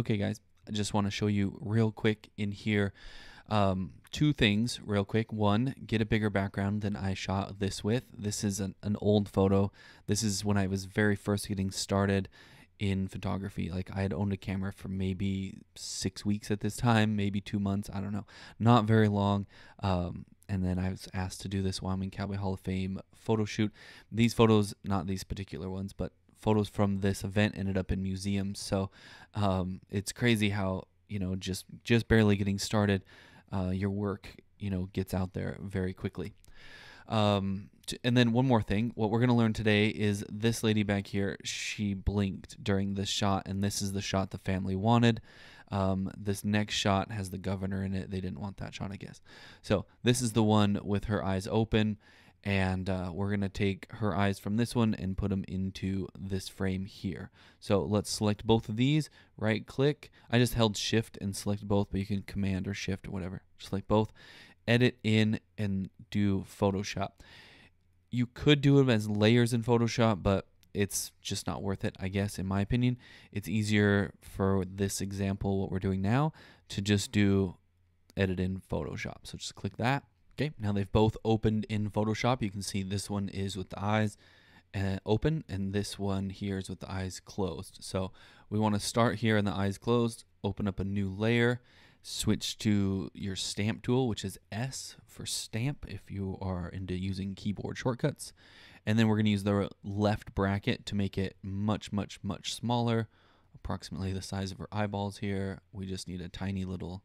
Okay, guys, I just want to show you real quick in here um, two things real quick. One, get a bigger background than I shot this with. This is an, an old photo. This is when I was very first getting started in photography. Like I had owned a camera for maybe six weeks at this time, maybe two months. I don't know, not very long. Um, and then I was asked to do this Wyoming Cowboy Hall of Fame photo shoot. These photos, not these particular ones, but photos from this event ended up in museums. So um, it's crazy how you know just just barely getting started, uh, your work you know gets out there very quickly. Um, and then one more thing, what we're going to learn today is this lady back here, she blinked during this shot, and this is the shot the family wanted. Um, this next shot has the governor in it. They didn't want that shot, I guess. So this is the one with her eyes open, and uh, we're going to take her eyes from this one and put them into this frame here. So let's select both of these, right click. I just held shift and select both, but you can command or shift or whatever. Select both, edit in and do Photoshop. You could do them as layers in Photoshop, but it's just not worth it, I guess, in my opinion. It's easier for this example, what we're doing now, to just do edit in Photoshop. So just click that Okay, now they've both opened in Photoshop. You can see this one is with the eyes uh, open and this one here is with the eyes closed. So we want to start here in the eyes closed, open up a new layer, switch to your stamp tool, which is S for stamp if you are into using keyboard shortcuts. And then we're going to use the left bracket to make it much, much, much smaller, approximately the size of our eyeballs here. We just need a tiny little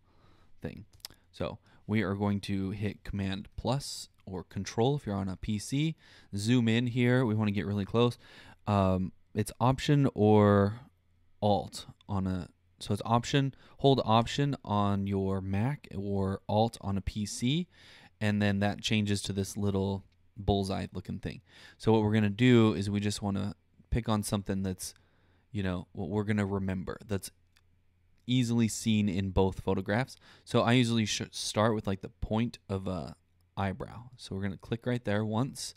thing. So we are going to hit Command plus or Control if you're on a PC. Zoom in here. We want to get really close. Um, it's Option or Alt on a. So it's Option. Hold Option on your Mac or Alt on a PC, and then that changes to this little bullseye looking thing. So what we're gonna do is we just want to pick on something that's, you know, what we're gonna remember. That's easily seen in both photographs. So I usually start with like the point of a eyebrow. So we're going to click right there once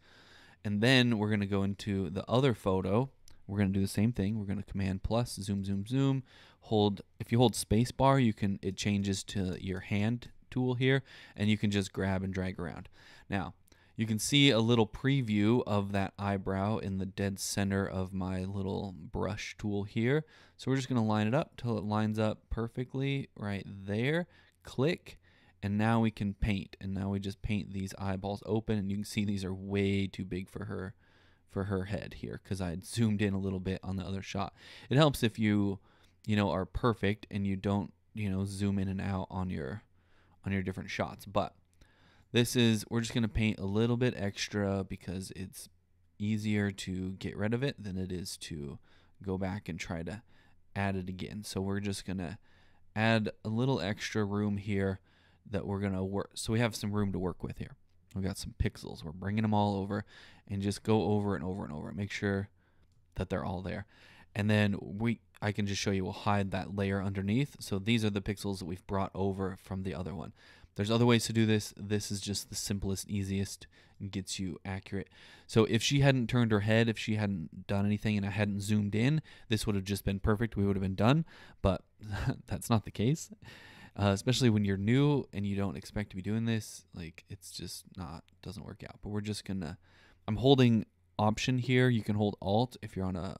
and then we're going to go into the other photo. We're going to do the same thing. We're going to command plus zoom zoom zoom. Hold if you hold space bar, you can it changes to your hand tool here and you can just grab and drag around. Now, you can see a little preview of that eyebrow in the dead center of my little brush tool here. So we're just going to line it up till it lines up perfectly right there. Click, and now we can paint. And now we just paint these eyeballs open, and you can see these are way too big for her for her head here because I had zoomed in a little bit on the other shot. It helps if you, you know, are perfect and you don't, you know, zoom in and out on your on your different shots. But this is, we're just going to paint a little bit extra because it's easier to get rid of it than it is to go back and try to add it again. So we're just going to add a little extra room here that we're going to work. So we have some room to work with here. We've got some pixels. We're bringing them all over and just go over and over and over. Make sure that they're all there. And then we I can just show you we'll hide that layer underneath. So these are the pixels that we've brought over from the other one. There's other ways to do this. This is just the simplest, easiest, and gets you accurate. So if she hadn't turned her head, if she hadn't done anything and I hadn't zoomed in, this would have just been perfect. We would have been done, but that's not the case. Uh, especially when you're new and you don't expect to be doing this, like it's just not doesn't work out. But we're just gonna. I'm holding Option here. You can hold Alt if you're on a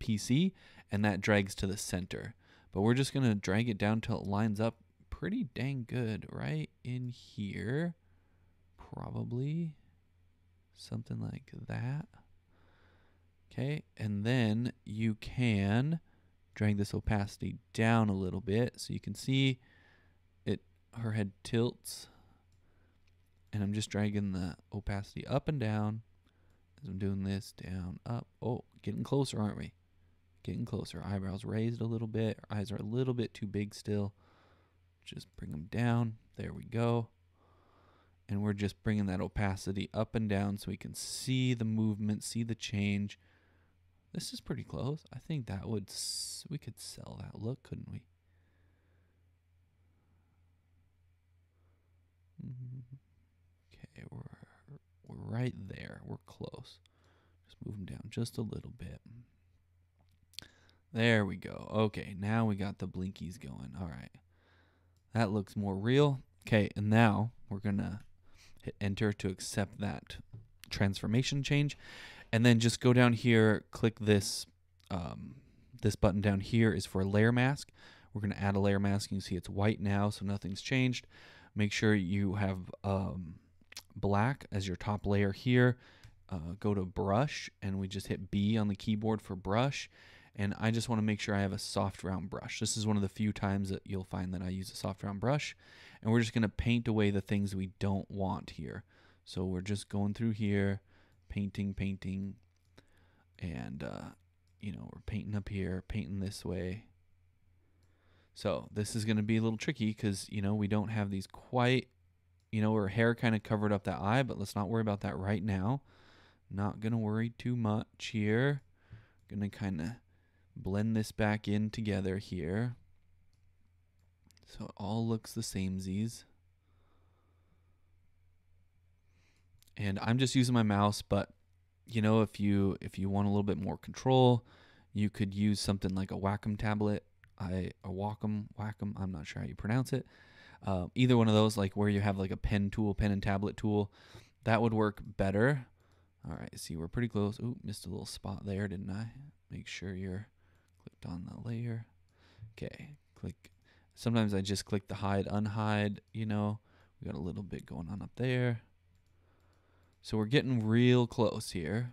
PC, and that drags to the center. But we're just gonna drag it down till it lines up pretty dang good right in here. Probably something like that. Okay, and then you can drag this opacity down a little bit so you can see it her head tilts. And I'm just dragging the opacity up and down as I'm doing this down up. Oh getting closer aren't we? Getting closer. Eyebrows raised a little bit. Eyes are a little bit too big still just bring them down. There we go. And we're just bringing that opacity up and down so we can see the movement, see the change. This is pretty close. I think that would, we could sell that look, couldn't we? Mm-hmm. Okay, we're, we're right there. We're close. Just move them down just a little bit. There we go. Okay, now we got the blinkies going. All right. That looks more real. Okay, and now we're going to hit enter to accept that transformation change. And then just go down here, click this um, this button down here is for a layer mask. We're going to add a layer mask. You can see it's white now, so nothing's changed. Make sure you have um, black as your top layer here. Uh, go to brush, and we just hit B on the keyboard for brush. And I just want to make sure I have a soft round brush. This is one of the few times that you'll find that I use a soft round brush. And we're just going to paint away the things we don't want here. So we're just going through here, painting, painting, and uh, you know, we're painting up here, painting this way. So this is going to be a little tricky because, you know, we don't have these quite, you know, our hair kind of covered up that eye, but let's not worry about that right now. Not going to worry too much here. Going to kind of blend this back in together here. So it all looks the same Z's. And I'm just using my mouse, but you know, if you if you want a little bit more control, you could use something like a Wacom tablet. I a Wacom Wacom. I'm not sure how you pronounce it. Uh, either one of those, like where you have like a pen tool, pen and tablet tool, that would work better. All right, see, we're pretty close. Ooh, missed a little spot there, didn't I? Make sure you're clicked on the layer. Okay, click. Sometimes I just click the hide, unhide. You know, we got a little bit going on up there. So we're getting real close here.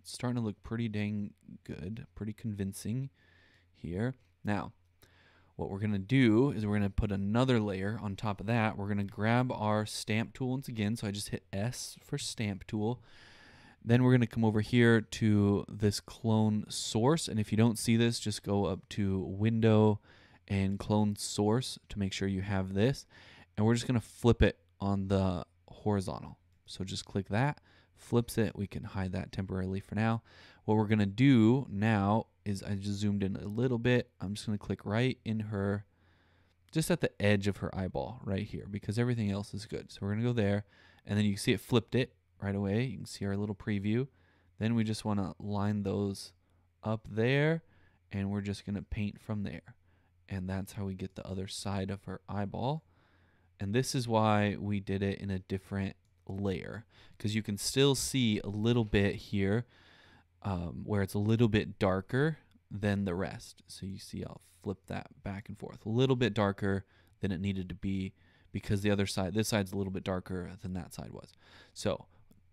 It's starting to look pretty dang good, pretty convincing here. Now, what we're going to do is we're going to put another layer on top of that. We're going to grab our stamp tool once again. So I just hit S for stamp tool. Then we're going to come over here to this clone source. And if you don't see this, just go up to window and clone source to make sure you have this. And we're just going to flip it on the horizontal. So just click that, flips it. We can hide that temporarily for now. What we're going to do now is I just zoomed in a little bit. I'm just going to click right in her, just at the edge of her eyeball right here because everything else is good. So we're going to go there and then you can see it flipped it right away. You can see our little preview. Then we just want to line those up there and we're just going to paint from there. And that's how we get the other side of her eyeball. And this is why we did it in a different layer because you can still see a little bit here um, where it's a little bit darker than the rest. So you see I'll flip that back and forth. A little bit darker than it needed to be because the other side, this side's a little bit darker than that side was. So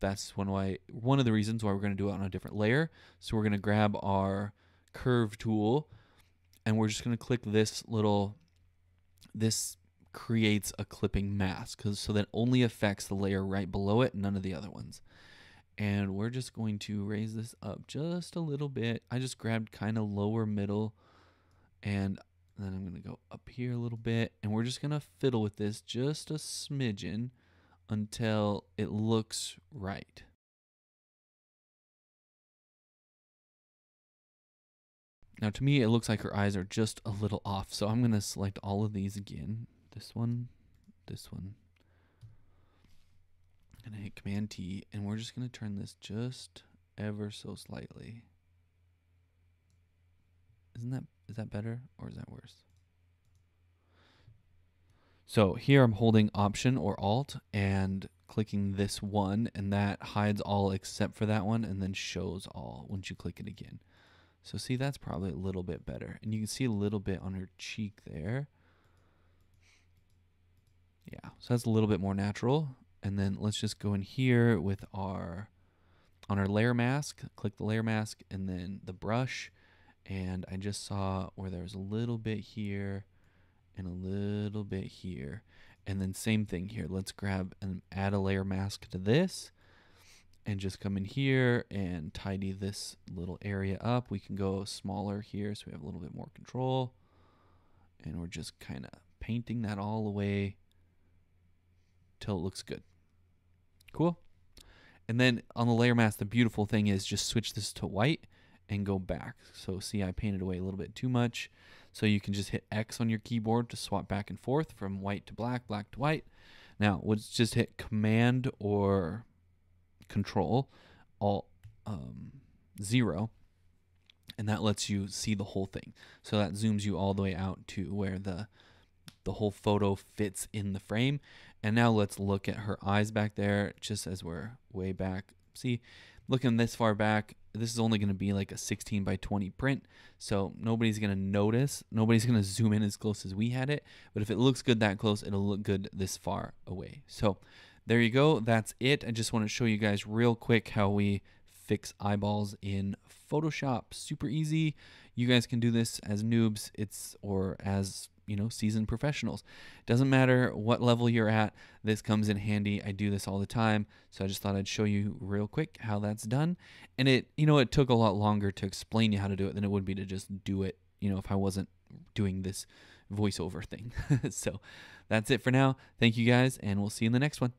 that's one why one of the reasons why we're going to do it on a different layer. So we're going to grab our curve tool and we're just going to click this little this creates a clipping mask cause, so that only affects the layer right below it, none of the other ones. And we're just going to raise this up just a little bit. I just grabbed kind of lower middle and then I'm going to go up here a little bit and we're just going to fiddle with this just a smidgen until it looks right. Now to me, it looks like her eyes are just a little off. So I'm going to select all of these again this one, this one. I'm gonna hit Command T, and we're just gonna turn this just ever so slightly. Isn't that is that better or is that worse? So here I'm holding Option or Alt and clicking this one, and that hides all except for that one, and then shows all once you click it again. So see, that's probably a little bit better, and you can see a little bit on her cheek there. Yeah, so that's a little bit more natural. And then let's just go in here with our, on our layer mask, click the layer mask and then the brush. And I just saw where there's a little bit here and a little bit here. And then same thing here. Let's grab and add a layer mask to this and just come in here and tidy this little area up. We can go smaller here so we have a little bit more control. And we're just kind of painting that all away till it looks good. Cool. And then on the layer mask, the beautiful thing is just switch this to white and go back. So see, I painted away a little bit too much. So you can just hit X on your keyboard to swap back and forth from white to black, black to white. Now, let's just hit Command or Control, Alt, um, Zero, and that lets you see the whole thing. So that zooms you all the way out to where the the whole photo fits in the frame. And now let's look at her eyes back there, just as we're way back. See, looking this far back, this is only going to be like a 16 by 20 print. So nobody's going to notice. Nobody's going to zoom in as close as we had it. But if it looks good that close, it'll look good this far away. So there you go. That's it. I just want to show you guys real quick how we fix eyeballs in Photoshop. Super easy. You guys can do this as noobs. It's or as you know seasoned professionals. Doesn't matter what level you're at this comes in handy. I do this all the time. So i just thought i'd show you real quick how that's done. And it you know it took a lot longer to explain you how to do it than it would be to just do it you know if i wasn't doing this voiceover thing. So that's it for now. Thank you guys and we'll see you in the next one